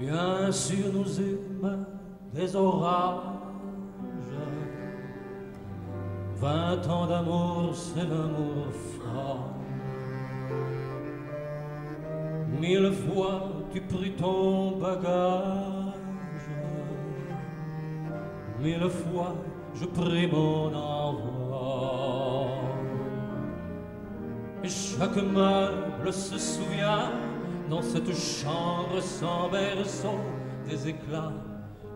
Bien sûr, nous eûmes des orages. Vingt ans d'amour, c'est l'amour fort. Mille fois tu pris ton bagage. Mille fois je pris mon envoi. Et chaque meuble se souvient dans cette chambre sans berceau des éclats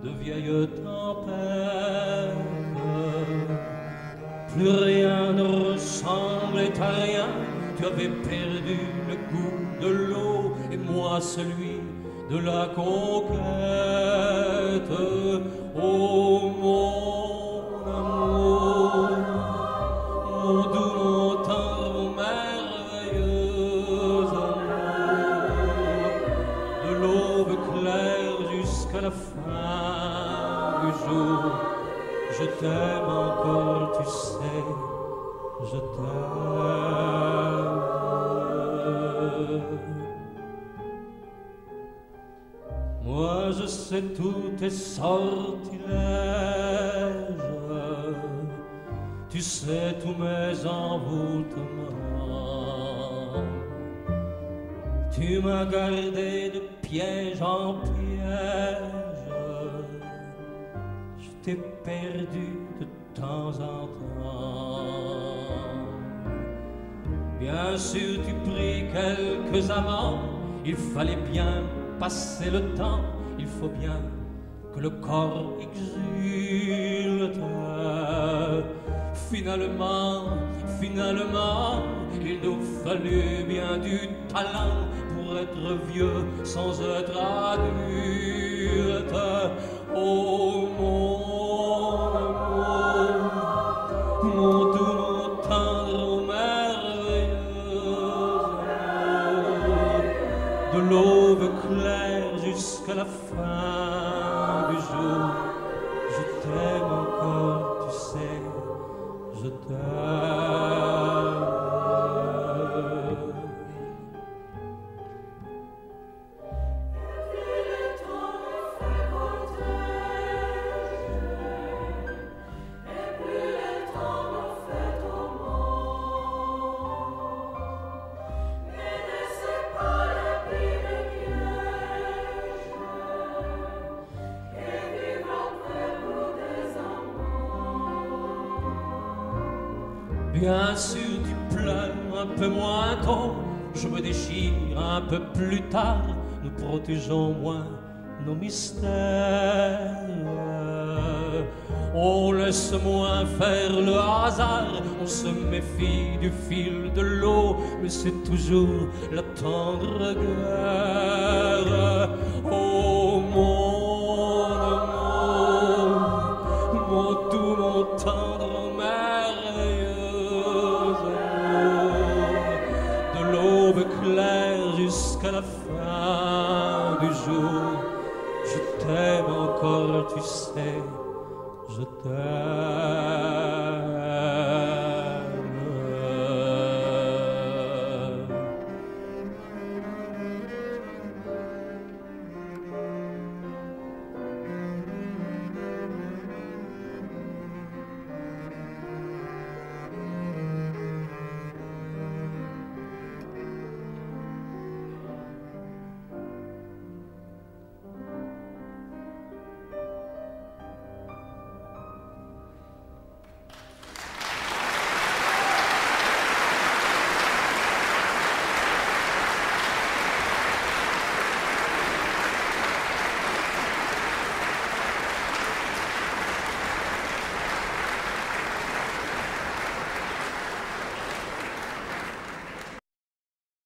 de vieilles tempêtes. Plus rien ne ressemblait à rien, tu avais perdu le goût de l'eau et moi celui de la conquête. T'aime encore, tu sais, je t'aime. Moi je sais tous tes sortilèges, tu sais tous mes envoûtements. Tu m'as gardé de piège en piège, t'ai perdu de temps en temps. Bien sûr, tu pris quelques amants, il fallait bien passer le temps, il faut bien que le corps exulte. Finalement, finalement, il nous fallut bien du talent pour être vieux sans être adulte. Oh mon jusqu'à la fin du jour. Je t'aime encore, tu sais, je t'aime. Bien sûr, tu pleures un peu moins tôt, je me déchire un peu plus tard, nous protégeons moins nos mystères. On laisse moins faire le hasard, on se méfie du fil de l'eau, mais c'est toujours la tendre guerre. Oh jusqu'à la fin du jour, je t'aime encore, tu sais, je t'aime.